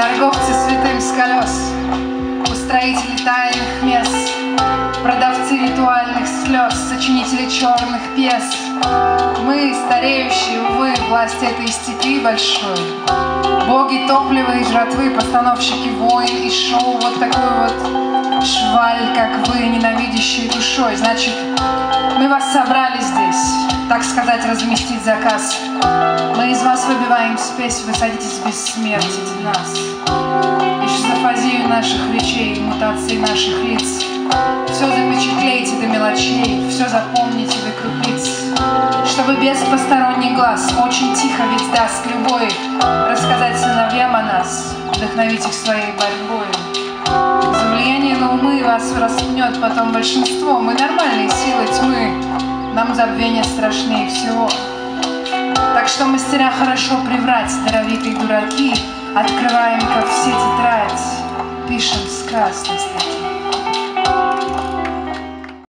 Торговцы святым с колес, устроители тайных мест, Продавцы ритуальных слез, сочинители черных пьес. Мы, стареющие, увы, власть этой степи большой. Боги топлива и жратвы, постановщики войн и шоу, вот такой вот шваль, как вы, ненавидящие душой. Значит, мы вас собрали здесь, так сказать, разместить заказ. Мы из вас выбиваем спесь, вы садитесь бессмертить нас. И шизофазию наших речей, мутации наших лиц. Все запечатлейте до мелочей, все запомните до крупиц. Чтобы без посторонних глаз, очень тихо ведь даст любой Рассказать сыновьям о нас, вдохновить их своей борьбой. За влияние на умы вас распнет потом большинство. Мы нормальные силы нам забвение страшнее всего. Так что мастера хорошо приврать, даровитые дураки, Открываем, как все тетрадь, пишем с красной строки.